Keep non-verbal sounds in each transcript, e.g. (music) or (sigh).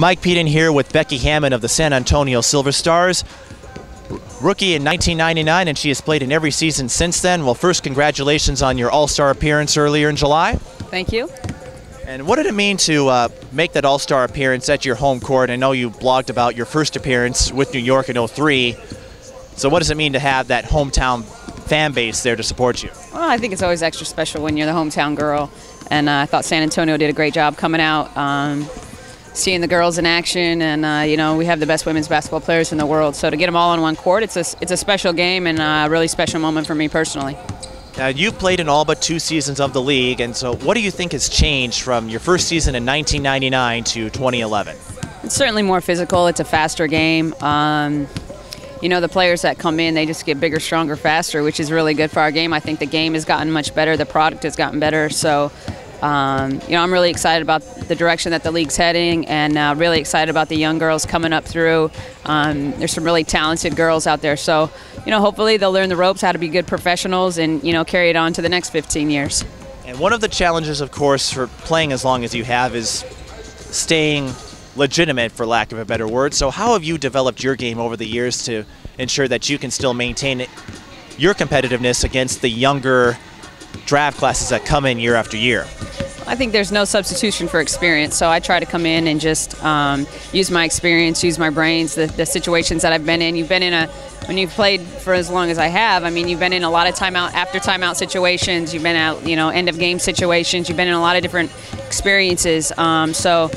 Mike Peden here with Becky Hammon of the San Antonio Silver Stars. Rookie in 1999, and she has played in every season since then. Well, first, congratulations on your All Star appearance earlier in July. Thank you. And what did it mean to uh, make that All Star appearance at your home court? I know you blogged about your first appearance with New York in 03. So, what does it mean to have that hometown fan base there to support you? Well, I think it's always extra special when you're the hometown girl. And uh, I thought San Antonio did a great job coming out. Um, seeing the girls in action, and uh, you know we have the best women's basketball players in the world. So to get them all on one court, it's a it's a special game and a really special moment for me personally. Now you've played in all but two seasons of the league, and so what do you think has changed from your first season in 1999 to 2011? It's certainly more physical. It's a faster game. Um, you know, the players that come in, they just get bigger, stronger, faster, which is really good for our game. I think the game has gotten much better. The product has gotten better. So um, you know, I'm really excited about the direction that the league's heading, and uh, really excited about the young girls coming up through. Um, there's some really talented girls out there, so you know, hopefully they'll learn the ropes, how to be good professionals, and you know, carry it on to the next 15 years. And one of the challenges, of course, for playing as long as you have is staying legitimate, for lack of a better word. So, how have you developed your game over the years to ensure that you can still maintain your competitiveness against the younger draft classes that come in year after year? I think there's no substitution for experience. So I try to come in and just um, use my experience, use my brains, the, the, situations that I've been in. You've been in a, when you've played for as long as I have, I mean, you've been in a lot of timeout, after timeout situations. You've been out, you know, end of game situations. You've been in a lot of different experiences. Um, so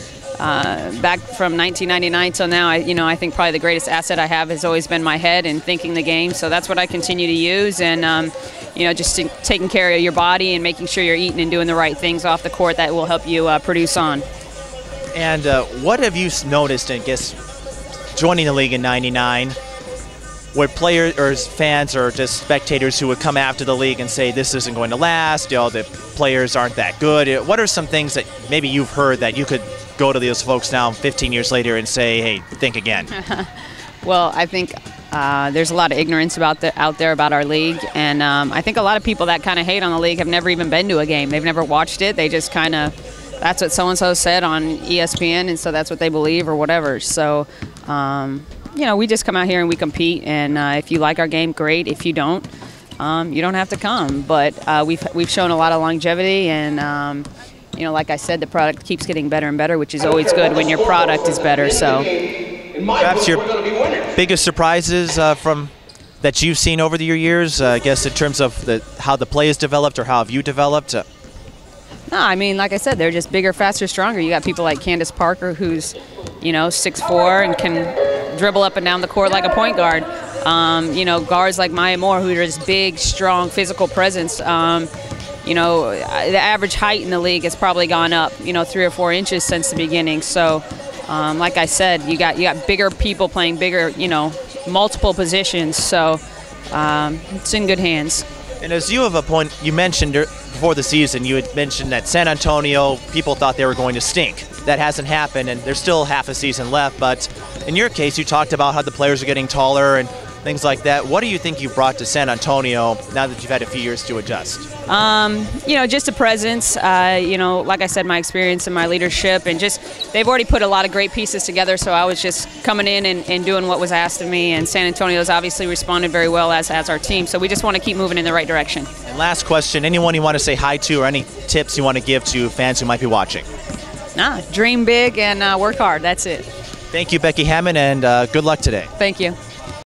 uh, back from 1999 till now, I, you know, I think probably the greatest asset I have has always been my head and thinking the game. So that's what I continue to use. And, um, you know, just taking care of your body and making sure you're eating and doing the right things off the court that will help you uh, produce on. And uh, what have you noticed, I guess, joining the league in 99, where players or fans or just spectators who would come after the league and say this isn't going to last, you know, the players aren't that good. What are some things that maybe you've heard that you could go to those folks now 15 years later and say, hey, think again? (laughs) well, I think uh, there's a lot of ignorance about the, out there about our league, and um, I think a lot of people that kind of hate on the league have never even been to a game. They've never watched it. They just kind of that's what so and so said on ESPN, and so that's what they believe or whatever. So, um, you know, we just come out here and we compete, and uh, if you like our game, great. If you don't, um, you don't have to come. But uh, we've we've shown a lot of longevity, and um, you know, like I said, the product keeps getting better and better, which is always good when your product is better. So. Perhaps your biggest surprises uh, from that you've seen over the years, uh, I guess, in terms of the, how the play has developed or how have you developed? Uh, no, I mean, like I said, they're just bigger, faster, stronger. You got people like Candace Parker, who's, you know, six four and can dribble up and down the court like a point guard. Um, you know, guards like Maya Moore, who are just big, strong, physical presence. Um, you know, the average height in the league has probably gone up, you know, three or four inches since the beginning. So um, like I said, you got you got bigger people playing bigger, you know, multiple positions. So um, it's in good hands. And as you have a point, you mentioned before the season, you had mentioned that San Antonio people thought they were going to stink. That hasn't happened, and there's still half a season left. But in your case, you talked about how the players are getting taller and things like that. What do you think you brought to San Antonio now that you've had a few years to adjust? Um, you know, just a presence. Uh, you know, like I said, my experience and my leadership, and just they've already put a lot of great pieces together. So I was just coming in and, and doing what was asked of me. And San Antonio's obviously responded very well as as our team. So we just want to keep moving in the right direction. And last question: anyone you want to say hi to, or any tips you want to give to fans who might be watching? Nah, dream big and uh, work hard. That's it. Thank you, Becky Hammon, and uh, good luck today. Thank you.